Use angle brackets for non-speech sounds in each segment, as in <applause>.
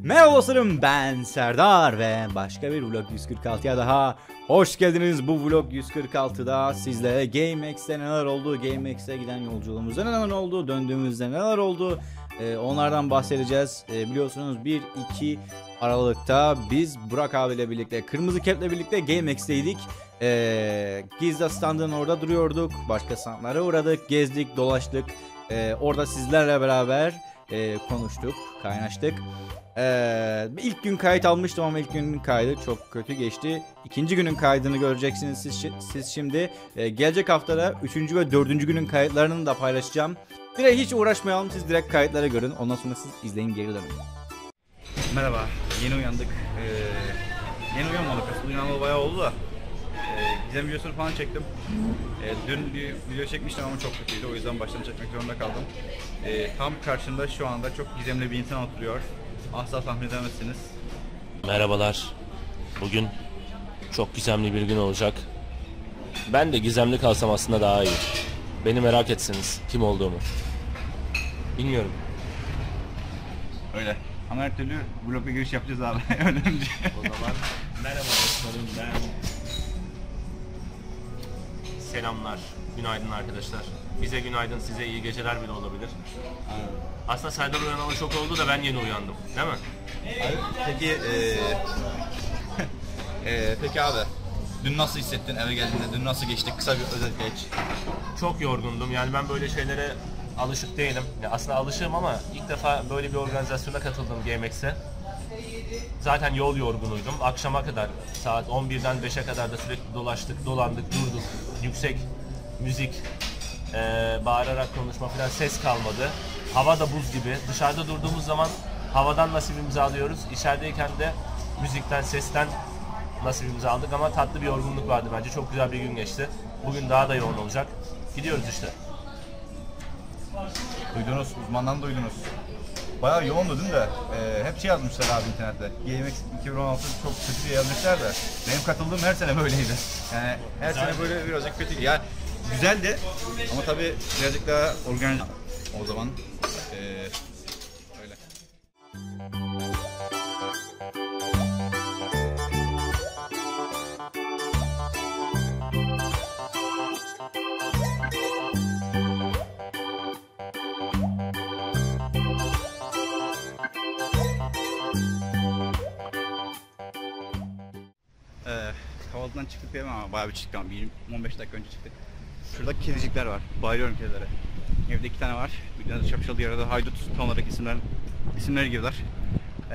Merhaba dostlarım ben Serdar ve başka bir vlog 146'ya daha hoş geldiniz. Bu vlog 146'da sizlere GameX'te neler oldu, GameX'e giden yolculuğumuzda neler oldu, döndüğümüzde neler oldu e, onlardan bahsedeceğiz. E, biliyorsunuz 1-2 Aralık'ta biz Burak abiyle birlikte, Kırmızı Kep'le birlikte GameX'teydik. E, Gizli standın orada duruyorduk, başka standlara uğradık, gezdik, dolaştık. E, orada sizlerle beraber e, konuştuk, kaynaştık. Ee, ilk gün kayıt almıştım ama ilk günün kaydı çok kötü geçti. İkinci günün kaydını göreceksiniz siz, siz şimdi. Ee, gelecek haftada üçüncü ve dördüncü günün kayıtlarını da paylaşacağım. Direkt hiç uğraşmayalım siz direkt kayıtları görün. Ondan sonra siz izleyin geri dönün. Merhaba, yeni uyandık. Ee, yeni uyanmadık aslında uyanalı bayağı oldu da. Ee, gizem videosunu falan çektim. Ee, dün bir video çekmiştim ama çok kötüydü o yüzden baştan çekmek zorunda kaldım. Ee, tam karşımda şu anda çok gizemli bir insan oturuyor. Asla tahmin edemezsiniz. Merhabalar. Bugün çok gizemli bir gün olacak. Ben de gizemli kalsam aslında daha iyi. Beni merak etsiniz kim olduğumu. Bilmiyorum. Öyle. Ama her türlü vlog'a giriş yapacağız abi. <laughs> Önemli. O zaman merhaba dostlarım ben. Selamlar. Günaydın arkadaşlar. Bize günaydın, size iyi geceler bile olabilir. Aslında Serdar uyanalı çok oldu da ben yeni uyandım. Değil mi? Peki eee eee, <laughs> peki abi dün nasıl hissettin eve geldiğinde? Dün nasıl geçti? Kısa bir özet geç. Çok yorgundum. Yani ben böyle şeylere alışık değilim. Ya aslında alışığım ama ilk defa böyle bir organizasyona katıldım GMX'e. Zaten yol yorgunuydum. Akşama kadar saat 11'den 5'e kadar da sürekli dolaştık, dolandık, durduk. Yüksek müzik, eee, bağırarak konuşma falan ses kalmadı. Hava da buz gibi. Dışarıda durduğumuz zaman havadan nasibimizi alıyoruz. İçerideyken de müzikten, sesten nasibimizi aldık ama tatlı bir yorgunluk vardı bence. Çok güzel bir gün geçti. Bugün daha da yoğun olacak. Gidiyoruz işte. Duydunuz, uzmandan duydunuz. Bayağı yoğundu dün de. Eee, hep şey yazmışlar abi internette. GMX 2016 çok kötü diye yazmışlar da. Benim katıldığım her sene böyleydi. Yani her Güzel. sene böyle birazcık kötü. Yani güzeldi ama tabii birazcık daha organize. O zaman eee kahvaltıdan çıktık diyelim ama bayağı bir çıktık ama bir 15 dakika önce çıktık. Şurada kedicikler var. Bayılıyorum kedilere. Evde iki tane var. Bir tane şapşal diğer arada haydut. Tam olarak isimler, isimleri gibiler. Ee,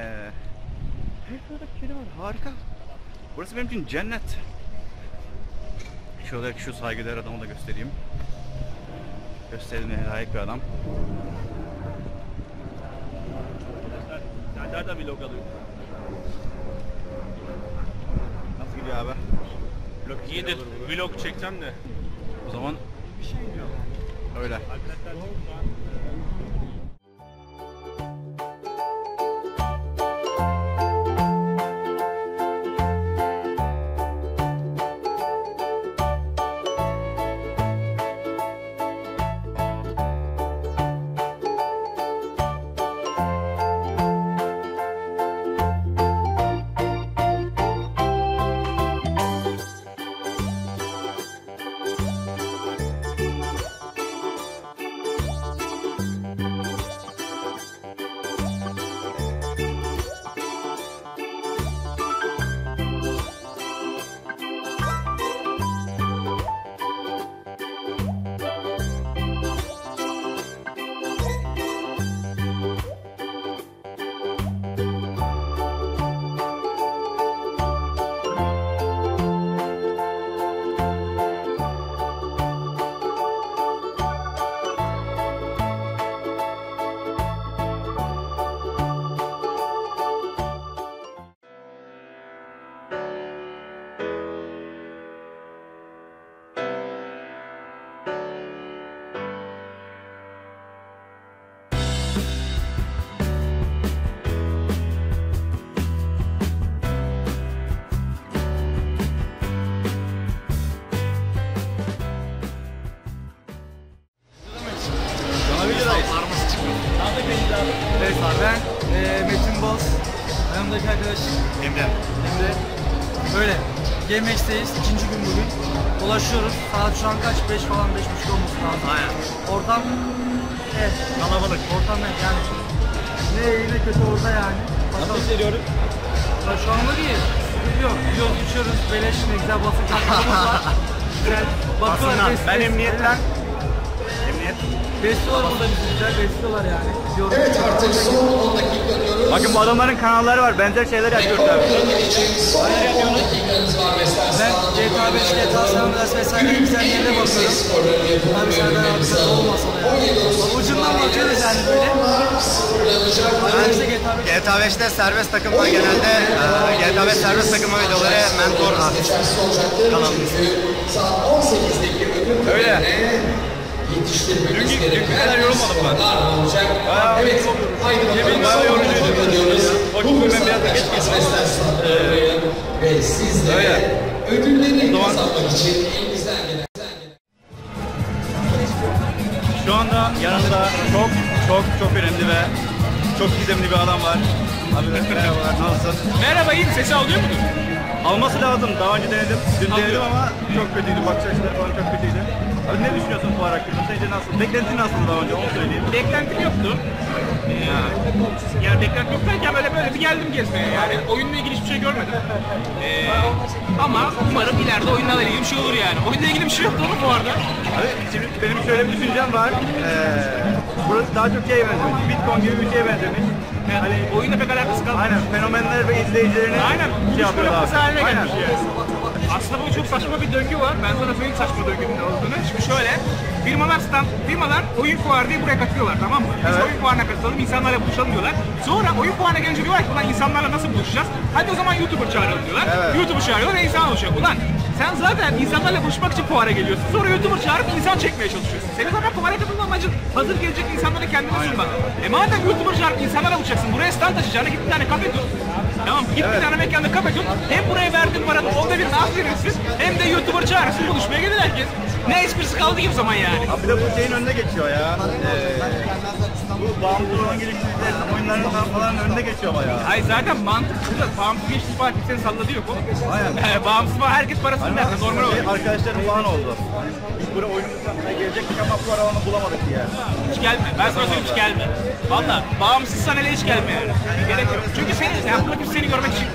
her tarafta kedi var. Harika. Burası benim için cennet. Şuradaki şu saygıdeğer adamı da göstereyim. Gösterilmeye layık bir adam. Serdar da vlog alıyor. Nasıl gidiyor abi? İyidir. olur bu. Vlog çekeceğim de. O zaman öyle. Yanımdaki GameX'teyiz. ikinci gün bugün. Dolaşıyoruz. Saat şu an kaç? 5 falan 5.30 olması lazım. Aynen. Ortam evet. Kalabalık. Ortam ne yani? Ne iyi ne kötü orada yani. Nasıl hissediyoruz? Ya şu anlık iyi. Yok. Yiyoruz, içiyoruz. Beleş ne güzel basın kartlarımız var. <laughs> Güzel. Bakıyorlar. Ben emniyetten. Emniyet. Besliyorlar burada bizi güzel. Besliyorlar yani. Diyorum. Evet artık son 10 dakika diyoruz. Bakın bu adamların kanalları var. Benzer şeyler yapıyoruz abi. Programı için son 10 dakikanız var Ben GTA 5, GTA San Andreas vesaire güzel yerlere bakıyorum. abi kadar olmasa da yani. Ucundan bakıyoruz yani böyle. GTA 5 GTA 5'te serbest takımlar genelde e, GTA 5 serbest takımı videoları mentor artist kanalımız. saat 18'deki ödül Öyle. Yetiştirmemiz Dün- gereken dün sporlar olacak. Evet, haydi bakalım. bayağı yorucuydu. Diyoruz. Ben biraz da geç Meslek ve sizlere ödülleri kazanmak için elinizden gelen Şu anda yanımda çok çok çok önemli ve çok gizemli bir adam var. Abi merhabalar nasılsın? Merhaba iyiyim sesi alıyor mudur? Alması lazım. Daha önce denedim. Dün denedim ama çok kötüydü. Bakış açıları falan çok kötüydü. Abi ne düşünüyorsun bu ara hakkında? Sence nasıl? Beklentin nasıl daha önce onu söyleyeyim. Beklentim yoktu. Ya. Yani beklenti yok derken böyle böyle bir geldim gezmeye yani. Oyunla ilgili hiçbir şey görmedim. Ee, ama umarım ileride oyunla ilgili bir şey olur yani. Oyunla ilgili bir şey yoktu oğlum bu arada. Abi şimdi benim şöyle bir düşüncem var. Ee, burası daha çok şeye benzemiş. Bitcoin gibi bir şeye benzemiş. Yani Hani oyunla pek alakası kalmadı. aynen fenomenler ve izleyicilerini Aynen. şey yapıyorlar. yapıyorlar. haline Aynen. gelmiş yani. Aslında bu çok saçma bir döngü var. Ben sana söyleyeyim saçma döngünün olduğunu. Şimdi şöyle, firmalar stand, firmalar oyun fuarı diye buraya katılıyorlar tamam mı? Biz Evet. oyun fuarına katılalım, insanlarla buluşalım diyorlar. Sonra oyun fuarına gelince diyorlar ki ulan insanlarla nasıl buluşacağız? Hadi o zaman YouTuber çağıralım diyorlar. Evet. YouTuber çağırıyorlar ve insan oluşuyor. Ulan sen zaten insanlarla buluşmak için fuara geliyorsun. Sonra YouTuber çağırıp insan çekmeye çalışıyorsun. Senin zaten fuara katılma amacın hazır gelecek insanlara kendini sunmak. E madem YouTuber çağırıp insanlarla buluşacaksın, buraya stand açacağına git bir tane kafe tut. Tamam git bir tane mekanda kafe tut. Hem buraya verdiğin paranın onda birini az verirsin hem de YouTuber çağırırsın buluşmaya gelir herkes. Ne esprisi kaldı ki o zaman yani? Abi de bu şeyin önüne geçiyor ya. Ee, bu bağımsız olan geliştiricilerin oyunlarından falan önüne geçiyor bayağı. Ay zaten mantıklı da bağımsız geçti falan kimsenin salladığı yok oğlum. Aynen. <laughs> Bağımsız falan herkes parasını Hani verdi normal şey, arkadaşlarım falan oldu. Biz buraya oyunumuzdan gelecektik ama bu ara onu bulamadık diye. Hiç gelme. Ben sana söyleyeyim hiç gelme. Valla bağımsızsan hele hiç gelme yani. Gerek yok. Çünkü seni, yani kimse seni görmek için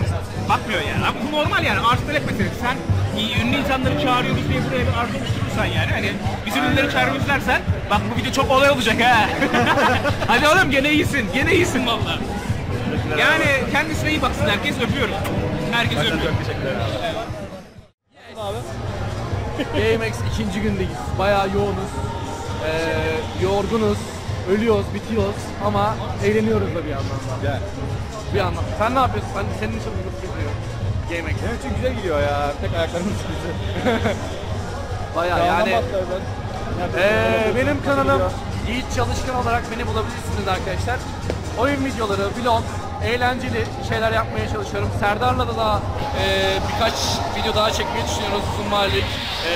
bakmıyor yani. Abi bu normal yani. Arz talep meselesi. Sen iyi, ünlü insanları çağırıyoruz diye buraya bir arz oluşturursan yani. Hani biz ünlüleri çağırıyoruz dersen bak bu video çok olay olacak ha. Hadi oğlum gene iyisin. Gene iyisin valla. Yani kendisine iyi baksın herkes öpüyorum. Herkes öpüyor. Çok teşekkür ederim. GameX ikinci gündeyiz. Bayağı yoğunuz. Ee, yorgunuz. Ölüyoruz, bitiyoruz ama eğleniyoruz da bir yandan da. Bir yandan. Sen ne yapıyorsun? Sen, senin için nasıl gidiyor? GameX. Benim için güzel gidiyor ya. Tek ayaklarım sıkıntı. <laughs> Bayağı yani. Ee, benim kanalım Yiğit Çalışkan olarak beni bulabilirsiniz arkadaşlar. Oyun videoları, vlog, eğlenceli şeyler yapmaya çalışıyorum. Serdar'la da daha e, birkaç video daha çekmeyi düşünüyoruz uzun mahallelik. E,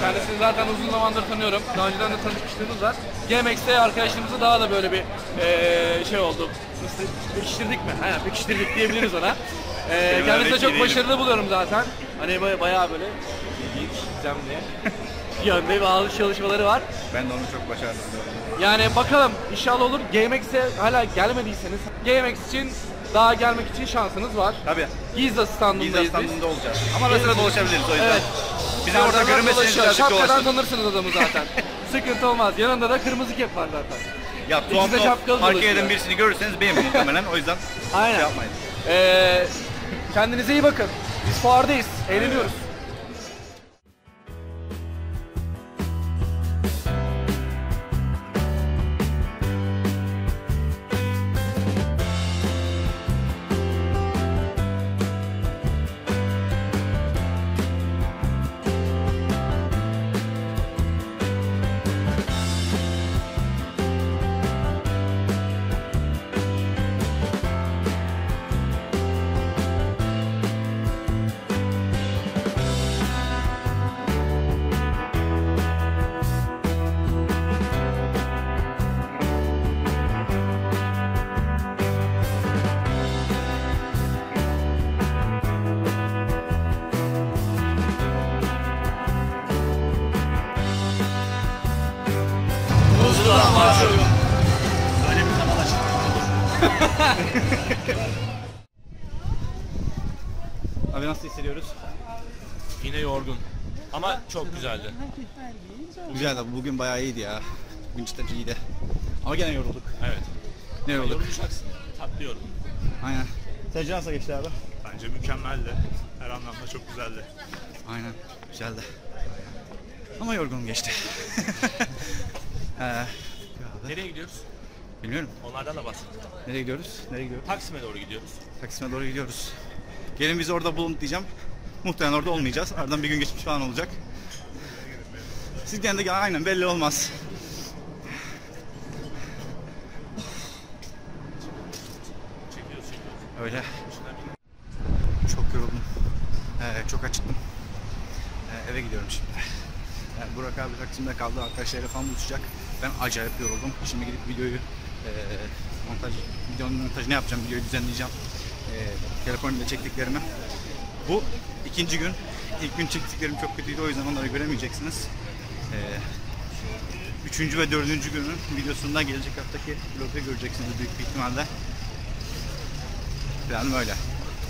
kendisini zaten uzun zamandır tanıyorum. Daha önceden de tanışmışlığımız var. GameX'te arkadaşlarımızla daha da böyle bir e, şey oldu. Nasıl pekiştirdik mi? Ha, pekiştirdik diyebiliriz ona. E, kendisini de çok başarılı buluyorum zaten. Hani baya- bayağı böyle ilginç, gizemli. Yönde bazı çalışmaları var. Ben de onu çok başarılı buluyorum. Yani bakalım inşallah olur. GameX'e hala gelmediyseniz GameX için daha gelmek için şansınız var. Tabii. Giza standındayız biz. standında olacağız. Ama ara sıra dolaşabiliriz o yüzden. Evet. Bizi orada dolaşıyor. birazcık Şapkadan tanırsınız adamı zaten. <laughs> Sıkıntı olmaz. Yanında da kırmızı kep var zaten. Ya tuhaf tuhaf park eden birisini görürseniz benim muhtemelen o yüzden Aynen. şey yapmayın. Ee, kendinize iyi bakın. Biz fuardayız. Eğleniyoruz. <laughs> Abi nasıl hissediyoruz? Yine yorgun. Ama çok güzeldi. Güzel abi bugün bayağı iyiydi ya. Bugün cidden iyiydi. Ama gene yorulduk. Evet. Ne yorulduk? Yorulacaksın. Tatlı yorgun. Aynen. Sence nasıl geçti abi? Bence mükemmeldi. Her anlamda çok güzeldi. Aynen. Güzeldi. Ama yorgun geçti. <laughs> ee, Nereye gidiyoruz? Bilmiyorum. Onlardan da bahset. Nereye gidiyoruz? Nereye gidiyoruz? Taksim'e doğru gidiyoruz. Taksim'e doğru gidiyoruz. Gelin bizi orada bulun diyeceğim. Muhtemelen orada olmayacağız. Aradan bir gün geçmiş falan olacak. Siz gene de aynen belli olmaz. Öyle. Çok yoruldum. Ee, çok acıktım. Ee, eve gidiyorum şimdi. Ee, Burak abi Taksim'de kaldı. Arkadaşlarıyla falan buluşacak. Ben acayip yoruldum. Şimdi gidip videoyu e, montaj, videonun montajını yapacağım. Videoyu düzenleyeceğim. E, telefonla çektiklerimi. Bu ikinci gün. İlk gün çektiklerim çok kötüydü. O yüzden onları göremeyeceksiniz. Ee, üçüncü ve dördüncü günün videosunda gelecek haftaki vlogda göreceksiniz büyük bir ihtimalle. Planım öyle.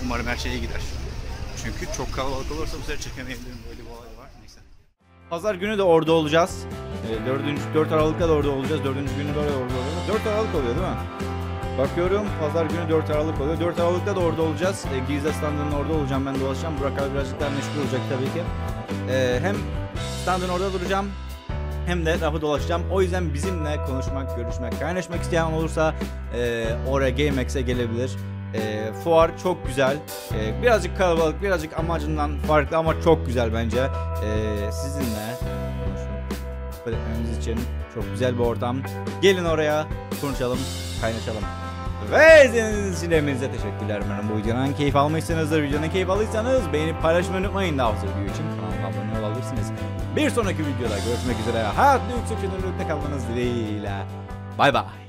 Umarım her şey iyi gider. Çünkü çok kalabalık olursa bu sefer çekemeyebilirim. Böyle bir olay var. Neyse. Pazar günü de orada olacağız. E, 4. 4 Aralık'ta da orada olacağız. 4. günü de orada olacağız. 4 Aralık oluyor değil mi? Bakıyorum pazar günü 4 Aralık oluyor. 4 Aralık'ta da orada olacağız. E, Gizli standının orada olacağım ben dolaşacağım. Burak abi birazcık daha meşgul olacak tabii ki. E, hem standın orada duracağım hem de rafı dolaşacağım. O yüzden bizimle konuşmak, görüşmek, kaynaşmak isteyen olursa e, oraya GameX'e gelebilir. E, fuar çok güzel. E, birazcık kalabalık, birazcık amacından farklı ama çok güzel bence. E, sizinle sohbet etmemiz için çok güzel bir ortam. Gelin oraya konuşalım, kaynaşalım. Ve izlediğiniz için hepinize teşekkürler. Umarım bu videodan keyif almışsınızdır. Videodan keyif alırsanız beğenip paylaşmayı unutmayın. Daha fazla video için kanalıma abone olabilirsiniz. Bir sonraki videoda görüşmek üzere. Hayatlı yüksek çözünürlükte kalmanız dileğiyle. Bay bay.